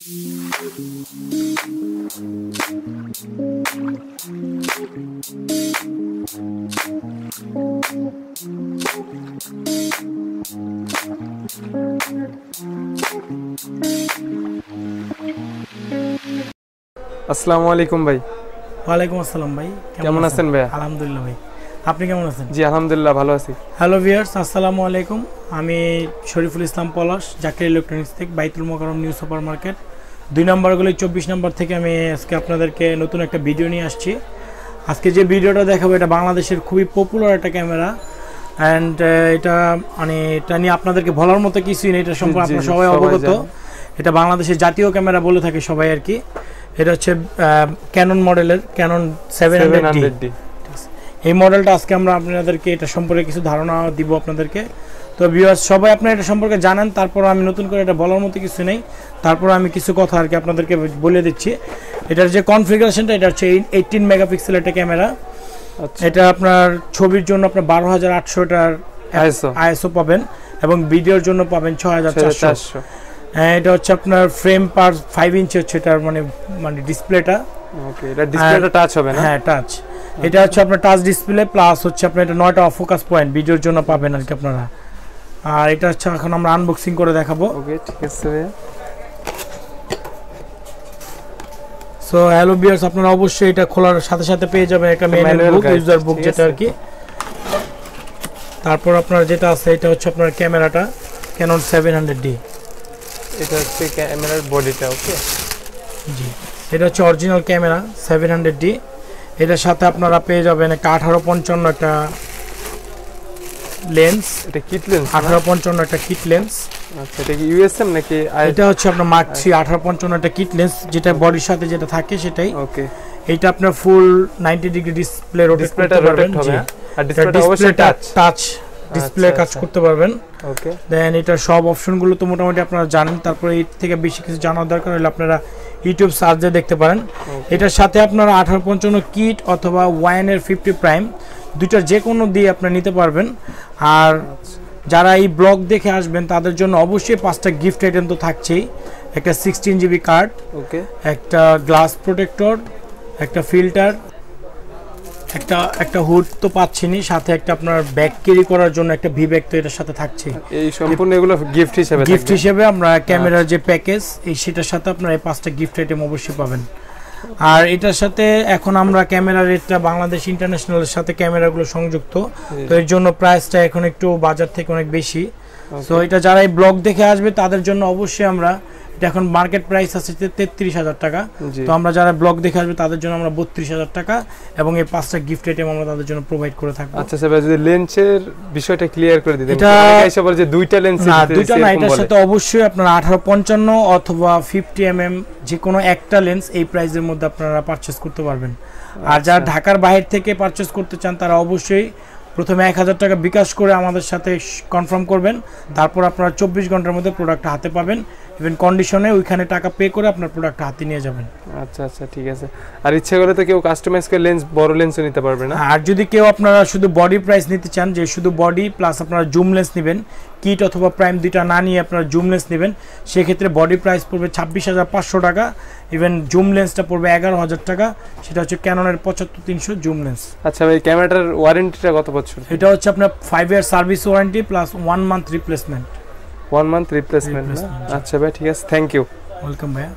আসসালামু আলাইকুম ভাই। ওয়ালাইকুম আসসালাম ভাই কেমন আছেন? ভাইয়া? আলহামদুলিল্লাহ ভাই আপনি কেমন আছেন? জি আলহামদুলিল্লাহ ভালো আছি। হ্যালো ভিয়ার্স আসসালামু আলাইকুম। আমি শরীফুল ইসলাম পলাশ জাকির ইলেকট্রনিক্স থেকে Baitul Mukarram new super market দুই নম্বর গলি চব্বিশ নম্বর থেকে আমি আজকে আপনাদেরকে নতুন একটা ভিডিও নিয়ে আসছি। আজকে যে ভিডিওটা দেখাবো এটা বাংলাদেশের খুবই পপুলার একটা ক্যামেরা অ্যান্ড এটা মানে এটা নিয়ে আপনাদেরকে বলার মতো কিছুই নেই এটা সম্পর্কে আপনারা সবাই অবগত। এটা বাংলাদেশের জাতীয় ক্যামেরা বলে থাকে সবাই আর কি। এটা হচ্ছে ক্যানন মডেলের ক্যানন সেভেন হান্ড্রেড এই মডেলটা আজকে আমরা আপনাদেরকে এটা সম্পর্কে কিছু ধারণা দিব আপনাদেরকে। তো ভিউয়ার্স সবাই আপনারা এটা সম্পর্কে জানেন তারপর আমি নতুন করে এটা বলার মতো কিছু নেই। তারপর আমি কিছু কথা আর কি আপনাদেরকে বলে দিচ্ছি। এটার যে কনফিগারেশনটা এটা হচ্ছে এইটিন মেগাপিক্সেল একটা ক্যামেরা আচ্ছা। এটা আপনার ছবির জন্য আপনার বারো হাজার আটশোটার আইএসও। আইএসও পাবেন এবং ভিডিওর জন্য পাবেন ছ হাজার চারশো। চারশো। এটা হচ্ছে আপনার ফ্রেম পার ফাইভ ইঞ্চি হচ্ছে এটার মানে মানে ডিসপ্লেটা ওকে এটা ডিসপ্লেটা টাচ হবে না? হ্যাঁ টাচ এটা হচ্ছে আপনার টাচ ডিসপ্লে প্লাস হচ্ছে আপনার এটা নয়টা ফোকাস পয়েন্ট ভিডিওর জন্য পাবেন আর কি আপনারা। আর এটা হচ্ছে এখন আমরা আনবক্সিং করে দেখাবো। ওকে ঠিক আছে সো হ্যালো বিয়ার্স আপনারা অবশ্যই এটা খোলার সাথে সাথে পেয়ে যাবেন একটা ম্যানুয়াল বুক ইউজার বুক যেটা আর কি। তারপর আপনার যেটা আছে এটা হচ্ছে আপনার ক্যামেরাটা ক্যানন সেভেন হান্ড্রেড ডি এটা হচ্ছে ক্যামেরার বডিটা ওকে জি। এটা হচ্ছে original camera seven hundred D এটার সাথে আপনারা পেয়ে যাবেন একটা আঠারো পঞ্চান্ন একটা লেন্স এটা কিট লেন্স আঠারো পঞ্চান্ন একটা কিট লেন্স আচ্ছা এটা কি ইউএসএম নাকি এটা হচ্ছে আপনার মার্ক থ্রি আঠারো পঞ্চান্ন একটা কিট লেন্স যেটা বডির সাথে যেটা থাকে সেটাই। ওকে এইটা আপনার full ninety degree display rotate করতে পারবেন। জি। হ্যাঁ? আর ডিসপ্লেটা অবশ্যই টাচ টাচ ডিসপ্লে আচ্ছা, কাজ আচ্ছা। করতে পারবেন। ওকে দেন এটার সব অপশনগুলো তো মোটামুটি আপনারা জানেন তারপরে এর থেকে বেশি কিছু জানার দরকার হলে আপনারা ইউটিউব সার্চে দেখতে পারেন। এটার সাথে আপনারা আঠারো পঞ্চান্ন কিট অথবা ওয়াইনের ফিফটি প্রাইম দুইটার যে কোনো দিয়ে আপনারা নিতে পারবেন। আর যারা এই ব্লগ দেখে আসবেন তাদের জন্য অবশ্যই পাঁচটা গিফট আইটেম তো থাকছেই। একটা সিক্সটিন জিবি কার্ড ওকে একটা গ্লাস প্রোটেক্টর একটা ফিল্টার একটা একটা হুড তো পাচ্ছেনি সাথে একটা আপনার ব্যাগ ক্যারি করার জন্য একটা ভি ব্যাগ তো এটার সাথে থাকছে। এই সম্পূর্ণ এগুলো গিফট হিসেবে গিফট হিসেবে আমরা ক্যামেরার যে প্যাকেজ এই সেটার সাথে আপনারা এই পাঁচটা গিফট আইটেম অবশ্যই পাবেন। আর এটার সাথে এখন আমরা ক্যামেরা রেটটা বাংলাদেশ ইন্টারন্যাশনালের সাথে ক্যামেরাগুলো সংযুক্ত। তো এর জন্য প্রাইসটা এখন একটু বাজার থেকে অনেক বেশি। তো এটা যারা এই ব্লগ দেখে আসবে তাদের জন্য অবশ্যই আমরা এখন মার্কেট প্রাইস আছে তেত্রিশ হাজার টাকা। তো আমরা যারা ব্লগ দেখে আসবে তাদের জন্য আমরা বত্রিশ হাজার টাকা এবং এই পাঁচটা গিফট আইটেম আমরা তাদের জন্য প্রোভাইড করে থাকব। আচ্ছা স্যার যদি লেন্সের বিষয়টা ক্লিয়ার করে দিতেন এটা- এসে বলে যে দুইটা লেন্স না দুইটা না এটার সাথে অবশ্যই আপনার আঠারো পঞ্চান্ন অথবা ফিফটি এম এম যে কোনো একটা লেন্স এই প্রাইসের মধ্যে আপনারা পারচেস করতে পারবেন। আর যারা আচ্ছা। ঢাকার বাইরে থেকে পারচেস করতে চান তারা অবশ্যই প্রথমে এক হাজার টাকা বিকাশ করে আমাদের সাথে কনফার্ম করবেন। তারপর আপনারা চব্বিশ ঘণ্টার মধ্যে প্রোডাক্টটা হাতে পাবেন। ইভেন কন্ডিশনে ওইখানে টাকা পে করে আপনার প্রোডাক্ট হাতে নিয়ে যাবেন। আচ্ছা আচ্ছা ঠিক আছে। আর ইচ্ছে করে তো কেউ কাস্টমাইজ করে লেন্স বড় লেন্সও নিতে পারবে না? আর যদি কেউ আপনারা শুধু বডি প্রাইস নিতে চান যে শুধু বডি প্লাস আপনারা জুম লেন্স নেবেন কিট অথবা প্রাইম দুইটা না নিয়ে আপনারা জুম লেন্স নেবেন সেক্ষেত্রে বডি প্রাইস পড়বে ছাব্বিশ হাজার পাঁচশো টাকা ইভেন জুম লেন্সটা পড়বে এগারো হাজার টাকা সেটা হচ্ছে ক্যাননের পঁচাত্তর তিনশো জুম লেন্স আচ্ছা ভাই ক্যামেরাটার ওয়ারেন্টিটা কত বছর? এটা হচ্ছে আপনার five year service warranty plus one month replacement one month replacement Replacement, জি। আচ্ছা ভাই ঠিক আছে থ্যাংক ইউ ওয়েলকাম ভাইয়া